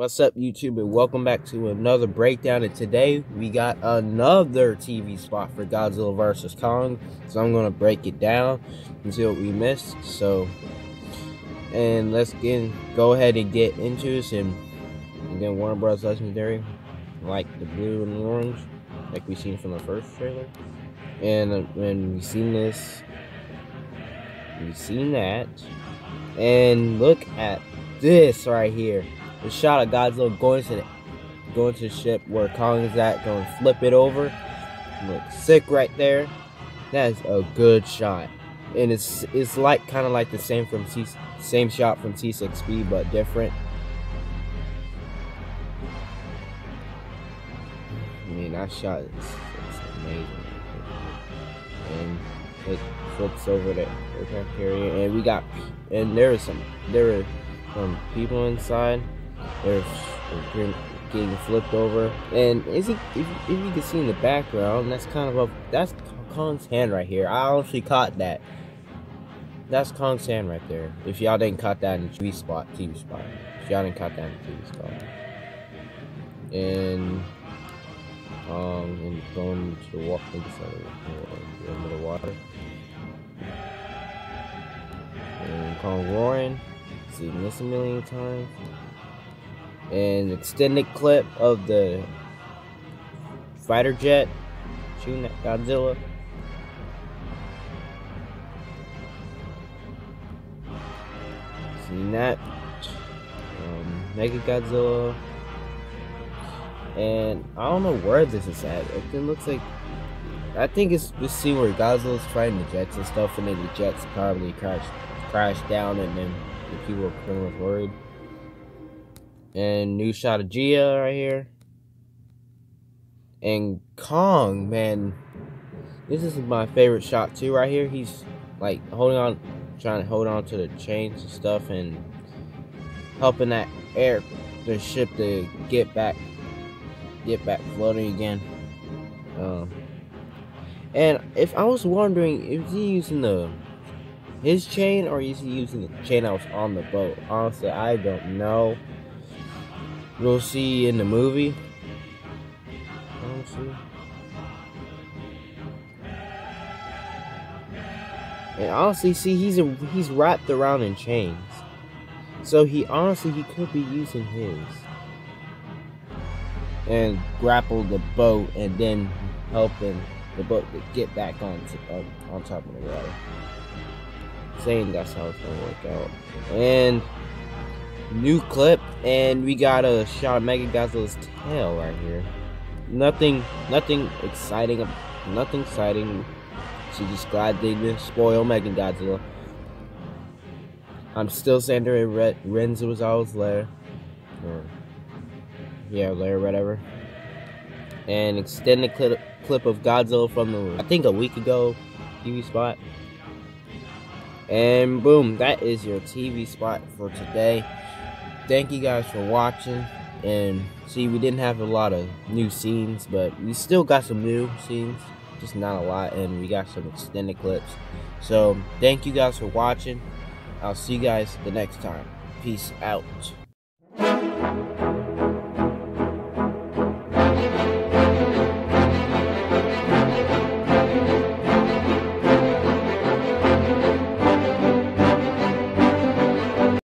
What's up, YouTube, and welcome back to another breakdown. And today we got another TV spot for Godzilla vs. Kong. So I'm gonna break it down and see what we missed. So, and let's get go ahead and get into this. And again, Warner Bros. Legendary, like the blue and orange, like we seen from the first trailer. And uh, when we seen this, we seen that, and look at this right here the shot of Godzilla going to the, going to the ship where Kong is at, going to flip it over. Look sick right there. That is a good shot, and it's it's like kind of like the same from C, same shot from T6B, but different. I mean that shot is amazing, and it flips over the aircraft carrier, and we got and there is some there are some people inside they're, getting flipped over. And is he, if, if you can see in the background, that's kind of a, that's Kong's hand right here. I honestly caught that. That's Kong's hand right there. If y'all didn't caught that in the TV spot, TV spot. If y'all didn't caught that in the TV spot. And, um, and going to the walk the, into the water. And Kong roaring. Seen this a million times an extended clip of the fighter jet shooting at Godzilla. Seen that. Um, Mechagodzilla. And I don't know where this is at. It looks like. I think it's the scene where Godzilla's fighting the jets and stuff, and then the jets probably crash, crash down, and then the people are worried. And new shot of Jia right here. And Kong, man. This is my favorite shot too right here. He's like holding on trying to hold on to the chains and stuff and helping that air the ship to get back get back floating again. Um, and if I was wondering, is he using the his chain or is he using the chain that was on the boat? Honestly, I don't know we'll see in the movie. And honestly, see, he's a, he's wrapped around in chains. So he honestly he could be using his and grapple the boat and then helping the boat to get back on to, on top of the water. Saying that's how it's gonna work out. And new clip, and we got a shot of Mechagodzilla's tail right here. Nothing, nothing exciting, nothing exciting. She just glad they didn't spoil Mechagodzilla. I'm still saying there Red Renzo was always there. Or, yeah, there, whatever. And extended clip, clip of Godzilla from the, I think a week ago, TV spot. And boom, that is your TV spot for today thank you guys for watching. And see, we didn't have a lot of new scenes, but we still got some new scenes, just not a lot. And we got some extended clips. So, thank you guys for watching. I'll see you guys the next time. Peace out.